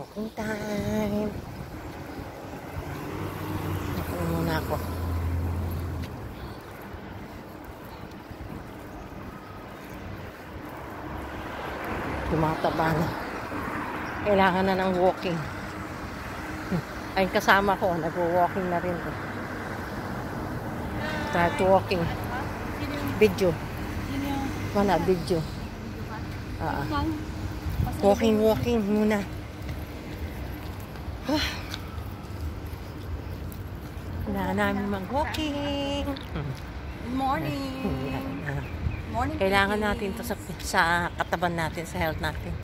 Walking time. Ako muna ako. Tumataba na. Kailangan na ng walking. Ay, kasama ko. Nag-walking na rin. ko. Start walking. Video. Wala, video. Ah. Walking, walking muna. Ah. Wala namin mag-walking. Good morning. Morning. Kailangan natin to sa, sa kataban natin, sa health natin.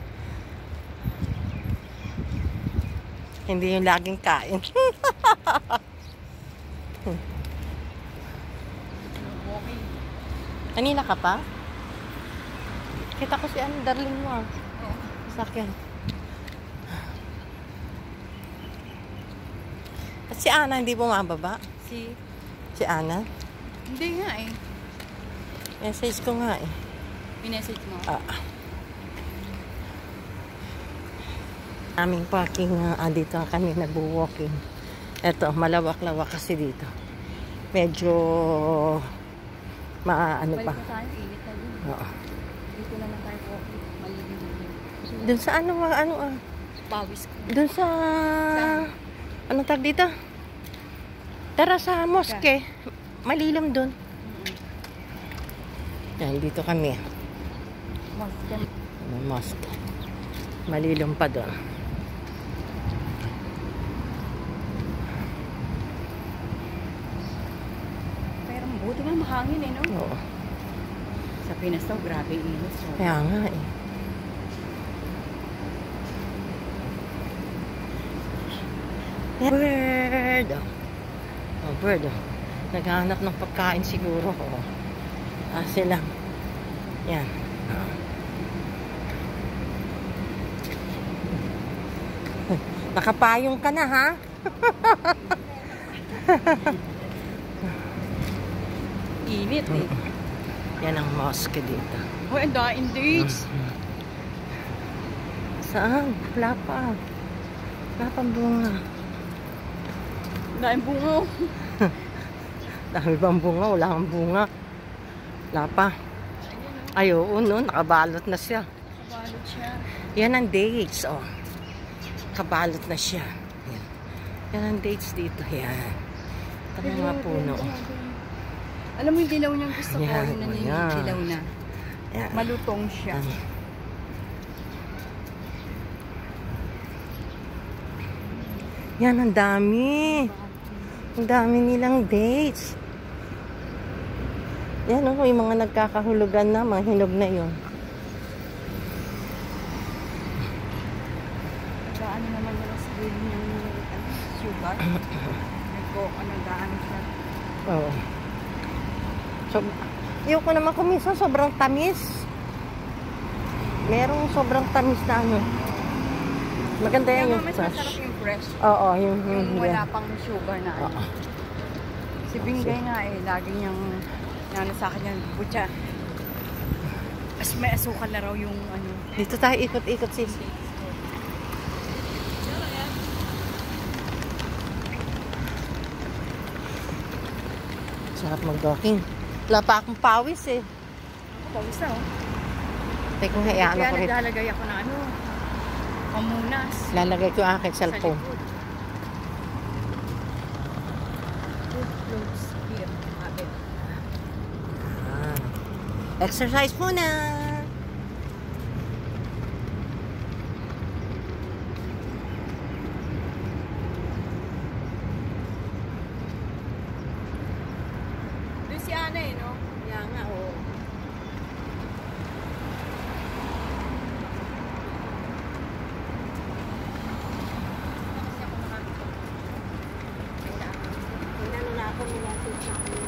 Hindi yung laging kain. Kanina ka pa? Kita ko si ano, darling mo ah. Oo. Sakyan. Si Ana hindi bumababa. Si? Si Ana. Hindi nga eh. Message ko nga eh. Minessage mo. Ah. Aming parking uh, dito kami nagwo-walking. Eto, malawak-lawak kasi dito. Medyo ma ano pa. Balik tayo. Init na din. Oo. Dito na lang tayo walking. Malilim. Dun sa ano ah, ano ah. Pawis ko. Dun sa ano tag dito? Tara sa mosque. Malilim dun. Yan, dito kami. May mosque. Malilim pa doon. Pero buti nga mahangin eh no? Oo. Sa Pinas daw, grabe. So, Kaya nga eh. Bird! Oh, oh bird. Oh. Naghahanap ng pagkain siguro. Oh. Ah, sila. Yan. Oh. Nakapayong ka na, ha? init eh. Yan ang mosque dito. Oh, ang daing dates. Saan? Wala pa. Wala pang bunga. Daing bungo. Dami bang bunga? Wala kang bunga. Wala pa. Ay, oo, no. Nakabalot na siya. Kabalot siya. Yan ang dates, oh. Kabalot na siya. Yan. Yan ang dates dito. Yan. Ito ang mga puno. oh. Alam mo yung dilaw niyang gusto ko, Yan, na oh, yung dilaw na. Yan. Malutong siya. Yan. Yan, ang dami. Ang dami nilang dates. Yan, oh, yung mga nagkakahulugan na, mga hinog na yun. Gaano naman nila sa gilid niyang ano, sugar. Nagko, ano, gaano siya. Oo. So, ayoko naman kung minsan sobrang tamis. Merong sobrang tamis na ano. Maganda Kaya yan yung mas fresh. masarap yung fresh. Oo, yung, yung, Yung wala yan. pang sugar na ano. Oo. Si Bingay nga eh, lagi niyang, ano sa akin yung butya. As may asukal na raw yung ano. Dito tayo ikot-ikot sis. Sarap mag-walking. Wala pa akong pawis eh. Ako, pawis na oh. Teka nga, ano Kaya ko rin. naglalagay ako ng ano, pamunas. Lalagay ko aking Sa cellphone. Ah. Exercise muna! Doon si Ana eh, no? Kaya nga, oo. Kasi ako nakakita. Inano na ako nila sa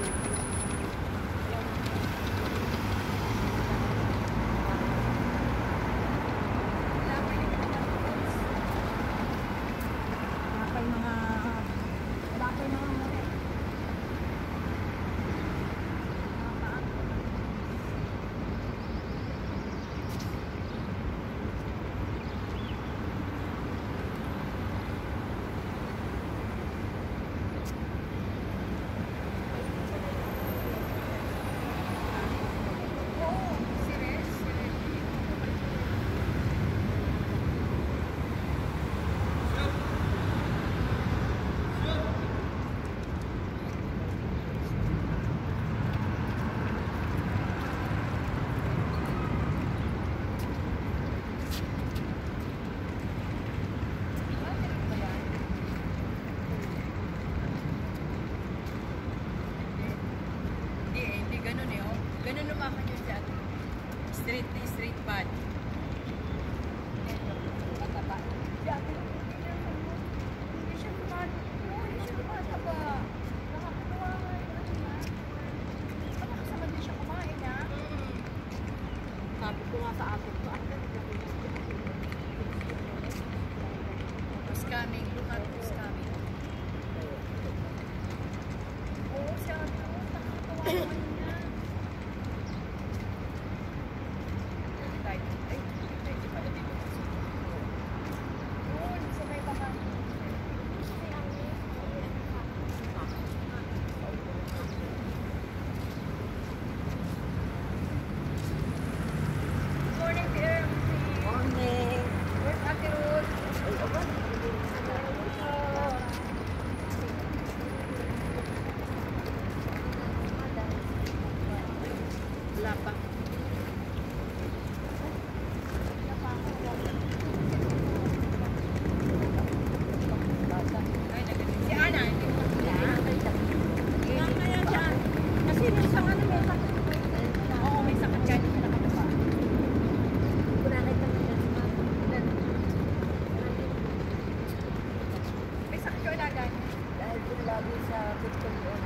lagi sa picture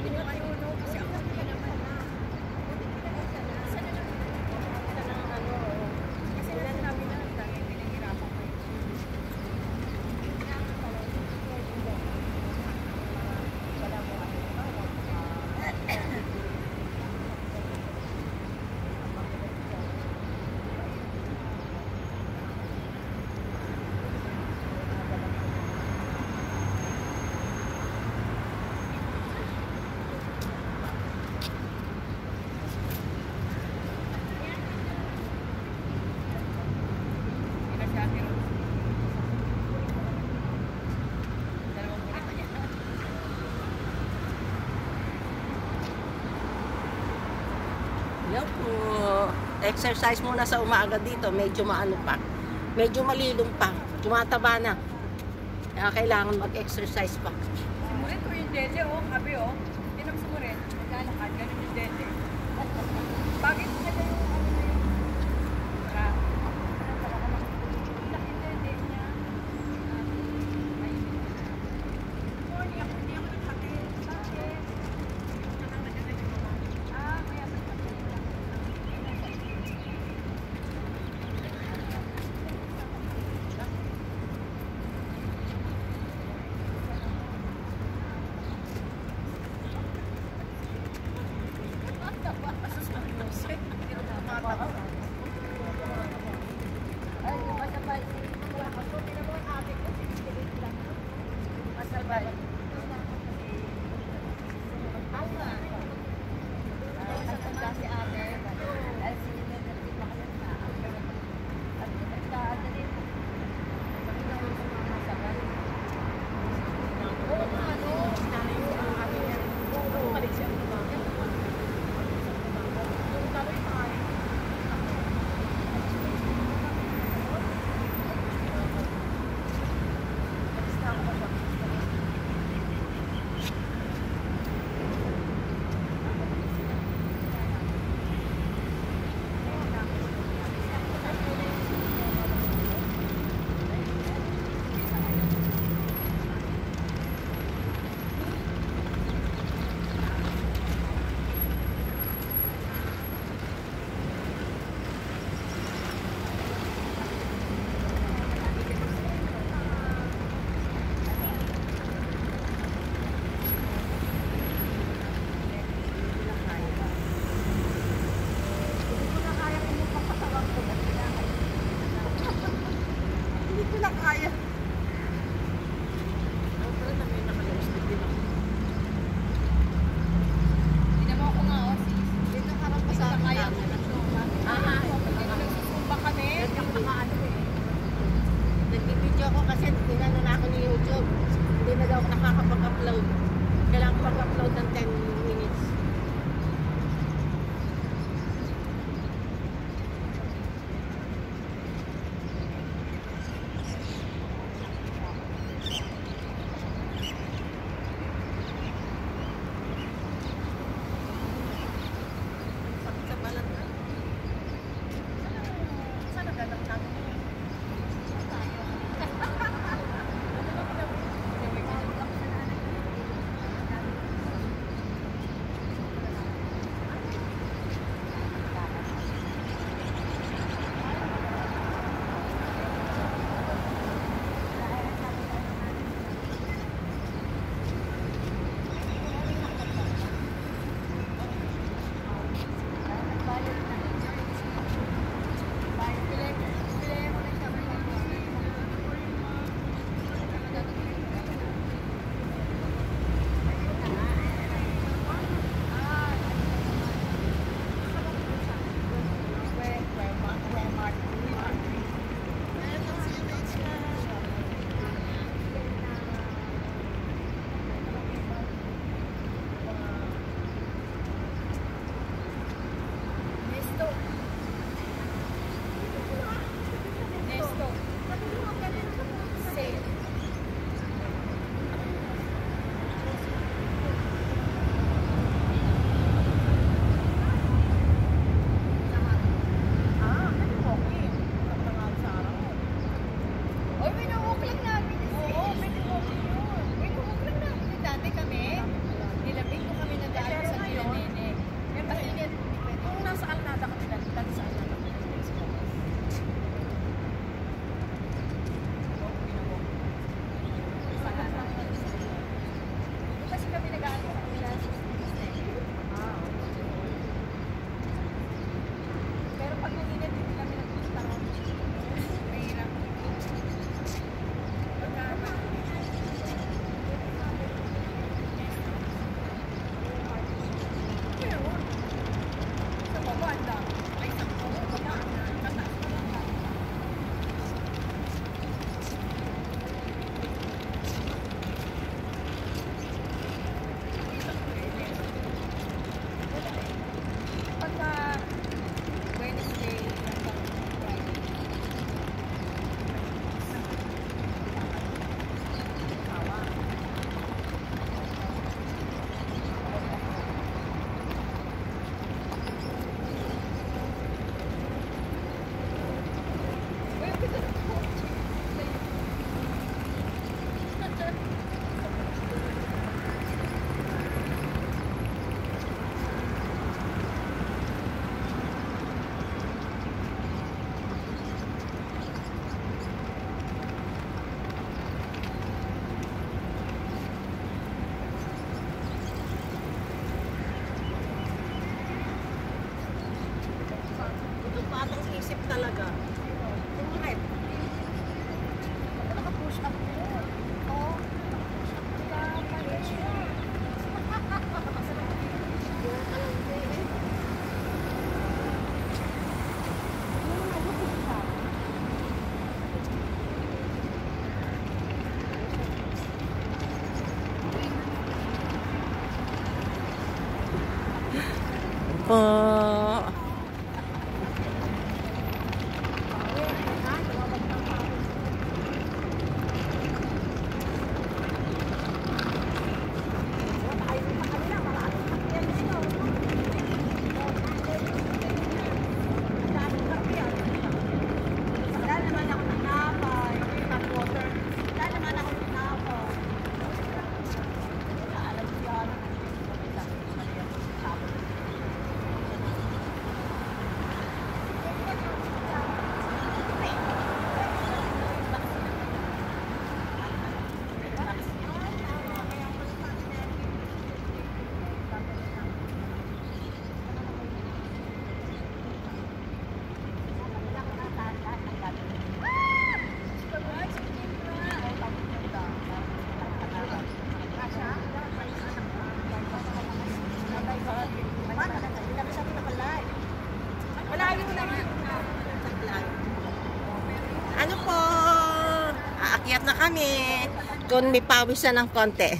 Thank you. Hello po. Exercise muna sa umaga dito. Medyo maano pa. Medyo malilong pa. Tumataba na. Kaya kailangan mag-exercise pa. Simulit ko yung dede, oh. Kabi, oh. Tinapos rin. Maglalakad. Ganun yung dede. Bakit kundi pawisan ng konti.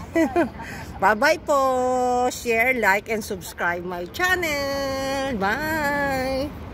Bye-bye po! Share, like, and subscribe my channel! Bye!